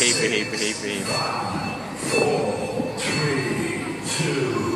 behave, behave, behave, behave. Five, four, three, two.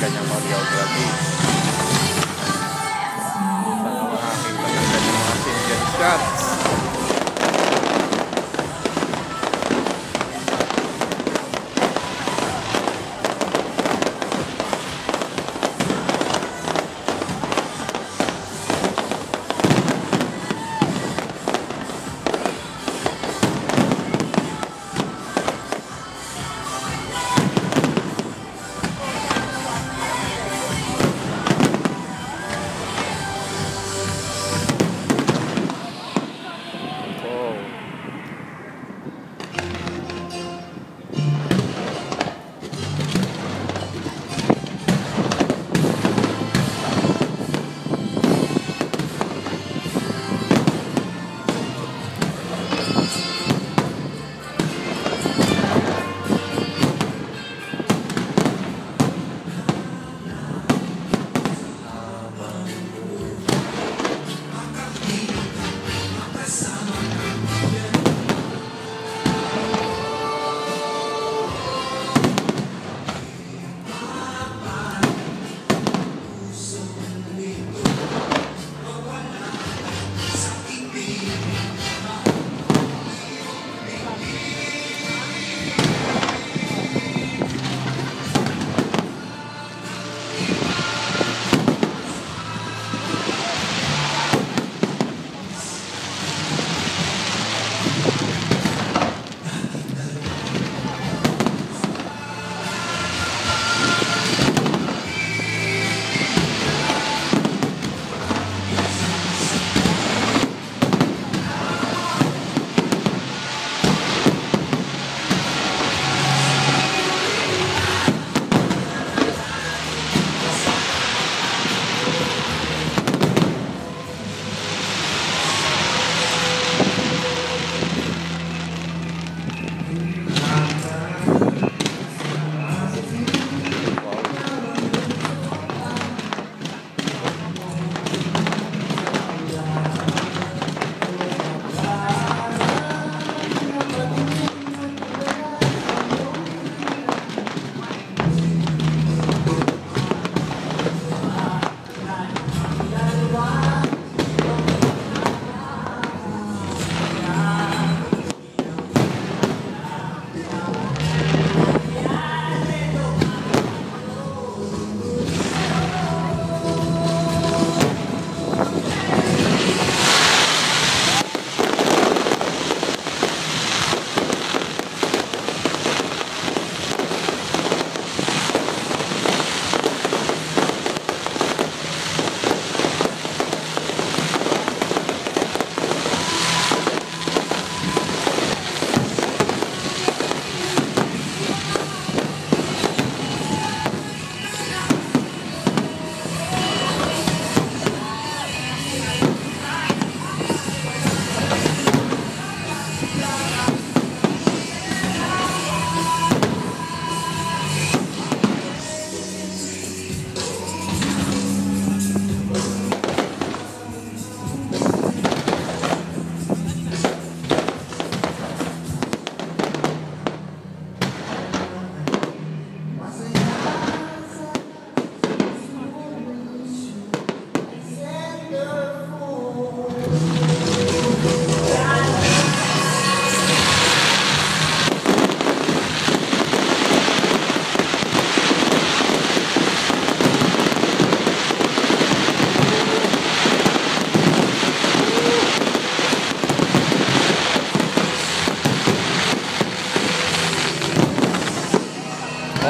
Makakita ng ganyang choreography. Sana makakita ng ganyang